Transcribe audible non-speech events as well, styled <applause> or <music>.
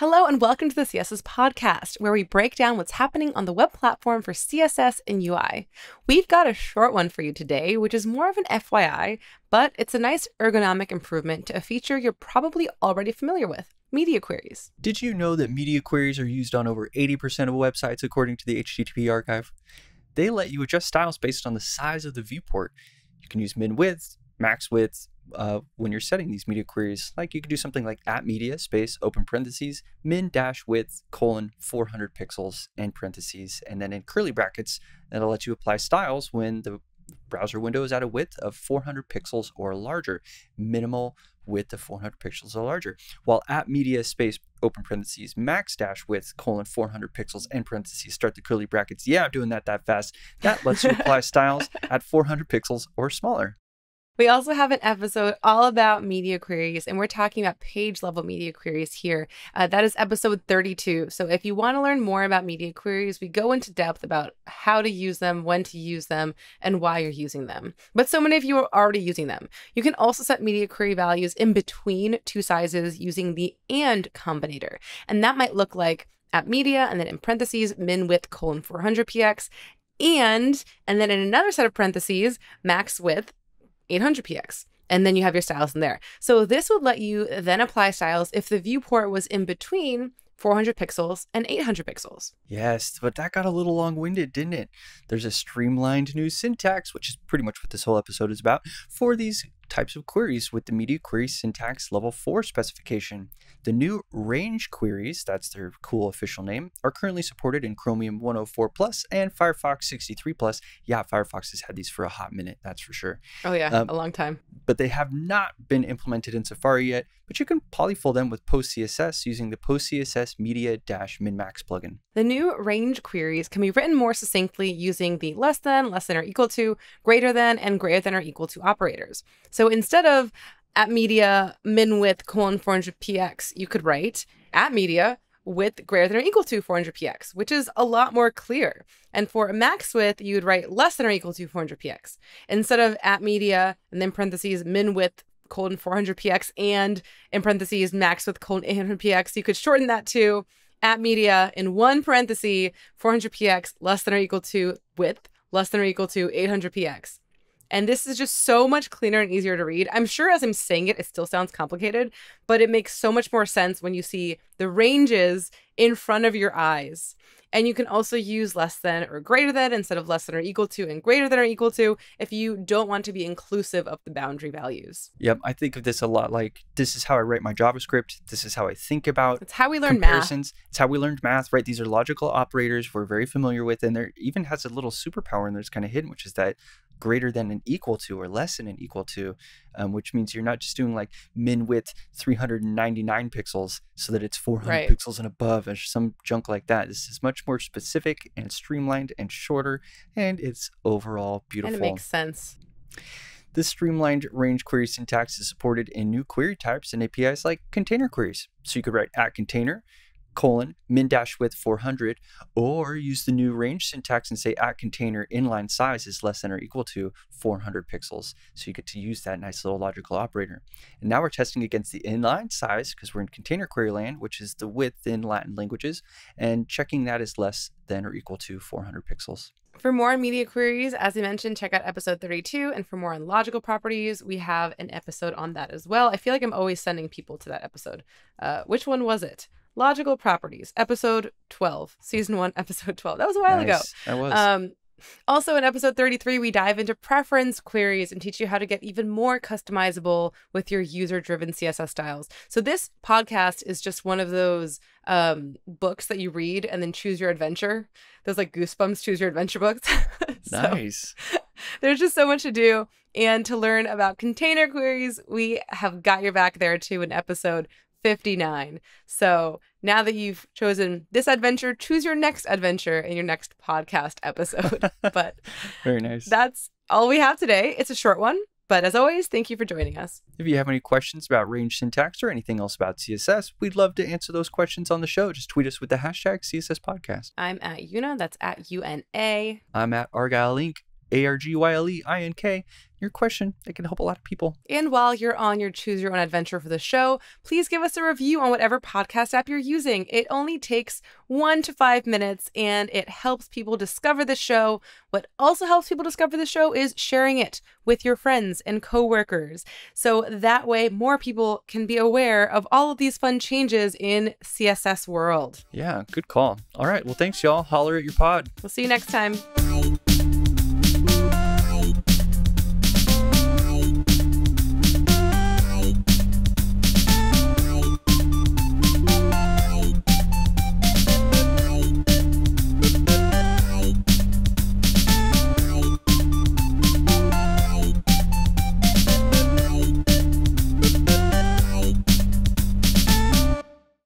and welcome to the CSS podcast, where we break down what's happening on the web platform for CSS and UI. We've got a short one for you today, which is more of an FYI, but it's a nice ergonomic improvement to a feature you're probably already familiar with media queries. Did you know that media queries are used on over 80% of websites according to the HTTP archive? They let you adjust styles based on the size of the viewport. You can use min width, max width, uh, when you're setting these media queries, like you could do something like at media space open parentheses min dash width colon 400 pixels and parentheses, and then in curly brackets that'll let you apply styles when the browser window is at a width of 400 pixels or larger, minimal width of 400 pixels or larger. While at media space open parentheses max dash width colon 400 pixels and parentheses start the curly brackets. Yeah, I'm doing that that fast. That lets you apply <laughs> styles at 400 pixels or smaller. We also have an episode all about media queries, and we're talking about page level media queries here. Uh, that is episode 32. So, if you want to learn more about media queries, we go into depth about how to use them, when to use them, and why you're using them. But so many of you are already using them. You can also set media query values in between two sizes using the AND combinator. And that might look like at media and then in parentheses min width colon 400 px and and then in another set of parentheses max width 800px. And then you have your styles in there. So this would let you then apply styles if the viewport was in between 400 pixels and 800 pixels. Yes, but that got a little long winded, didn't it? There's a streamlined new syntax, which is pretty much what this whole episode is about, for these types of queries with the media query syntax level 4 specification. The new range queries, that's their cool official name, are currently supported in Chromium 104 Plus and Firefox 63 Plus. Yeah, Firefox has had these for a hot minute, that's for sure. Oh yeah, um, a long time. But they have not been implemented in Safari yet, but you can polyfill them with PostCSS using the PostCSS Media-Minmax plugin. The new range queries can be written more succinctly using the less than, less than or equal to, greater than, and greater than or equal to operators. So instead of at media min width colon 400 px, you could write at media width greater than or equal to 400 px, which is a lot more clear. And for max width, you would write less than or equal to 400 px. Instead of at media and then parentheses min width colon 400 px and in parentheses max with colon 800 px, you could shorten that to at media in one parenthesis 400 px less than or equal to width less than or equal to 800 px. And this is just so much cleaner and easier to read. I'm sure as I'm saying it, it still sounds complicated, but it makes so much more sense when you see the ranges in front of your eyes. And you can also use less than or greater than instead of less than or equal to and greater than or equal to if you don't want to be inclusive of the boundary values. Yep, I think of this a lot like this is how I write my JavaScript. This is how I think about It's how we learn comparisons. math. It's how we learned math, right? These are logical operators we're very familiar with. And there even has a little superpower in there that's kind of hidden, which is that greater than and equal to or less than and equal to, um, which means you're not just doing like min width 399 pixels so that it's 400 right. pixels and above or some junk like that. This is much more specific and streamlined and shorter, and it's overall beautiful. And it makes sense. This streamlined range query syntax is supported in new query types and APIs like container queries. So you could write at container colon min dash width 400 or use the new range syntax and say at container inline size is less than or equal to 400 pixels so you get to use that nice little logical operator and now we're testing against the inline size because we're in container query land which is the width in latin languages and checking that is less than or equal to 400 pixels for more on media queries, as I mentioned, check out episode 32. And for more on logical properties, we have an episode on that as well. I feel like I'm always sending people to that episode. Uh, which one was it? Logical Properties, episode 12, season one, <laughs> episode 12. That was a while nice. ago. That was. Um, also, in episode 33, we dive into preference queries and teach you how to get even more customizable with your user driven CSS styles. So, this podcast is just one of those um, books that you read and then choose your adventure. Those like Goosebumps choose your adventure books. <laughs> so, nice. <laughs> There's just so much to do. And to learn about container queries, we have got your back there too in episode 59. So now that you've chosen this adventure, choose your next adventure in your next podcast episode. <laughs> but very nice. That's all we have today. It's a short one. But as always, thank you for joining us. If you have any questions about range syntax or anything else about CSS, we'd love to answer those questions on the show. Just tweet us with the hashtag CSS Podcast. I'm at Una, that's at U N A. I'm at argyleink, A R G Y L E I N K. your question. It can help a lot of people. And while you're on your choose your own adventure for the show, please give us a review on whatever podcast app you're using. It only takes one to five minutes and it helps people discover the show. What also helps people discover the show is sharing it with your friends and coworkers. So that way more people can be aware of all of these fun changes in CSS world. Yeah, good call. All right. Well, thanks, y'all. Holler at your pod. We'll see you next time.